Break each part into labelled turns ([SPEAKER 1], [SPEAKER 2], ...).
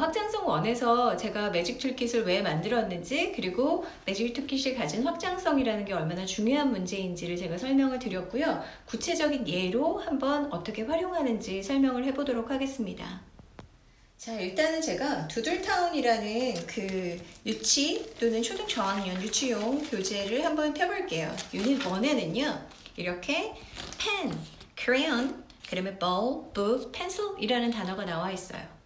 [SPEAKER 1] 확장성 one에서 제가 Magic Toolkit을 왜 만들었는지 그리고 Magic Toolkit이 가진 확장성이라는 게 얼마나 중요한 문제인지를 제가 설명을 드렸고요. 구체적인 예로 한번 어떻게 활용하는지 설명을 해보도록 하겠습니다. 자 일단은 제가 Doodle Town이라는 그 유치 또는 초등 저학년 유치용 교재를 한번 펴볼게요. 유닛 1에는요 이렇게 pen, crayon, 그다음에 ball, book, pencil이라는 단어가 나와 있어요.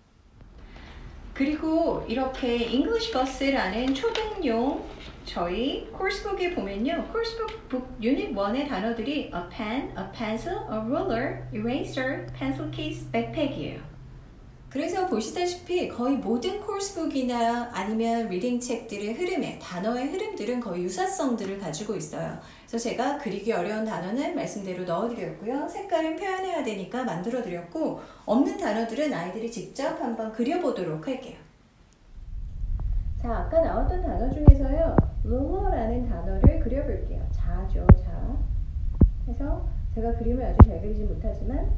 [SPEAKER 1] 그리고 이렇게 English Bus라는 초등용 저희 coursebook에 보면요. coursebook book unit 1의 단어들이 a pen, a pencil, a ruler, eraser, pencil case, backpack이에요. 그래서 보시다시피 거의 모든 coursebook이나 아니면 reading 책들의 흐름에 단어의 흐름들은 거의 유사성들을 가지고 있어요. 그래서 제가 그리기 어려운 단어는 말씀대로 넣어드렸고요. 색깔을 표현해야 되니까 만들어드렸고 없는 단어들은 아이들이 직접 한번 그려보도록 할게요. 자, 아까 나왔던 단어 중에서요. 루머라는 단어를 그려볼게요. 자죠, 자. 해서 제가 그림을 아주 잘 그리지 못하지만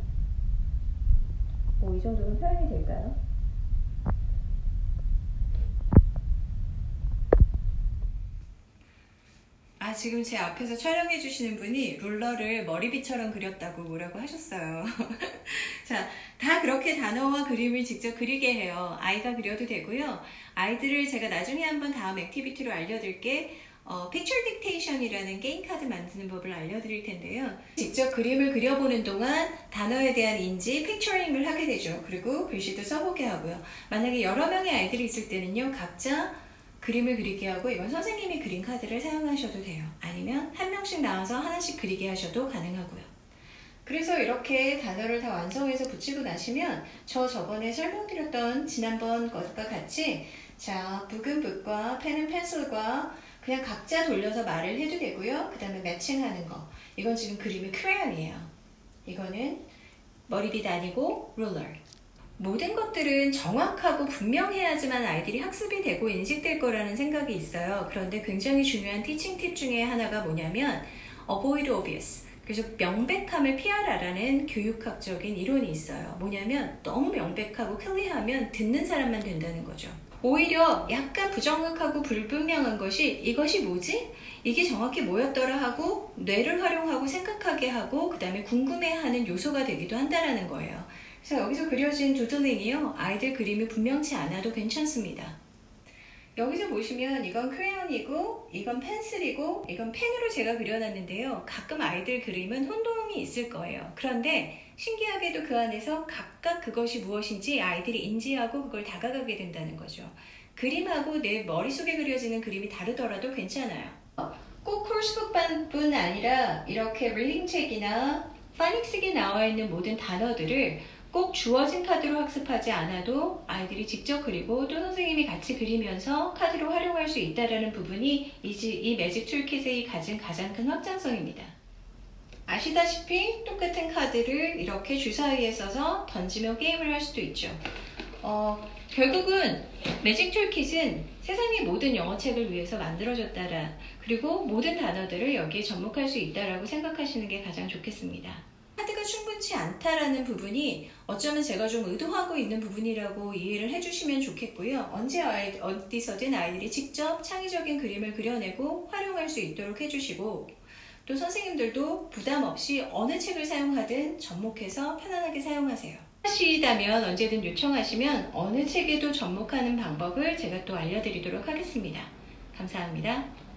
[SPEAKER 1] 뭐 이 정도면 표현이 될까요? 아 지금 제 앞에서 촬영해 주시는 분이 ruler를 머리빗처럼 그렸다고 뭐라고 하셨어요. 자 다 그렇게 단어와 그림을 직접 그리게 해요. 아이가 그려도 되고요. 아이들을 제가 나중에 한번 다음 activity로 알려드릴게 어, Picture Dictation이라는 게임 카드 만드는 법을 알려드릴 텐데요. 직접 그림을 그려보는 동안 단어에 대한 인지, picturing을 하게 되죠. 그리고 글씨도 써보게 하고요. 만약에 여러 명의 아이들이 있을 때는요. 각자 그림을 그리게 하고 이건 선생님이 그린 카드를 사용하셔도 돼요. 아니면 한 명씩 나와서 하나씩 그리게 하셔도 가능하고요. 그래서 이렇게 단어를 다 완성해서 붙이고 나시면 저 저번에 설명드렸던 지난번 것과 같이 자, 북은 북과 펜은 펜슬과 그냥 각자 돌려서 말을 해도 되고요. 그 다음에 매칭하는 거. 이건 지금 그림의 크레ion이에요. 이거는 머리빗 아니고 룰러. 모든 것들은 정확하고 분명해야지만 아이들이 학습이 되고 인식될 거라는 생각이 있어요. 그런데 굉장히 중요한 티칭 팁 중에 하나가 뭐냐면 avoid obvious. 그래서 명백함을 피하라라는 교육학적인 이론이 있어요. 뭐냐면 너무 명백하고 클리하면 듣는 사람만 된다는 거죠. 오히려 약간 부정확하고 불분명한 것이 이것이 뭐지? 이게 정확히 뭐였더라 하고 뇌를 활용하고 생각하게 하고 그 다음에 궁금해하는 요소가 되기도 한다라는 거예요. 그래서 여기서 그려진 doodling이요. 아이들 그림이 분명치 않아도 괜찮습니다. 여기서 보시면 이건 crayon이고 이건 pencil이고 이건 펜으로 제가 그려놨는데요. 가끔 아이들 그림은 혼동이 있을 거예요. 그런데 신기하게도 그 안에서 각각 그것이 무엇인지 아이들이 인지하고 그걸 다가가게 된다는 거죠. 그림하고 내 머릿속에 그려지는 그림이 다르더라도 괜찮아요. 꼭 coursebook뿐 아니라 이렇게 reading 책이나 phonics에 나와 있는 모든 단어들을 꼭 주어진 카드로 학습하지 않아도 아이들이 직접 그리고 또 선생님이 같이 그리면서 카드로 활용할 수 있다는 부분이 이 매직 툴킷의 가진 가장 큰 확장성입니다. 아시다시피 똑같은 카드를 이렇게 주사위에 써서 던지며 게임을 할 수도 있죠. 어, 결국은 매직 툴킷은 세상의 모든 영어책을 위해서 만들어졌다라 그리고 모든 단어들을 여기에 접목할 수 있다라고 생각하시는 게 가장 좋겠습니다. 충분치 않다라는 부분이 어쩌면 제가 좀 의도하고 있는 부분이라고 이해를 해주시면 좋겠고요. 언제 아이, 어디서든 아이들이 직접 창의적인 그림을 그려내고 활용할 수 있도록 해주시고 또 선생님들도 부담 없이 어느 책을 사용하든 접목해서 편안하게 사용하세요. 하시다면 언제든 요청하시면 어느 책에도 접목하는 방법을 제가 또 알려드리도록 하겠습니다. 감사합니다.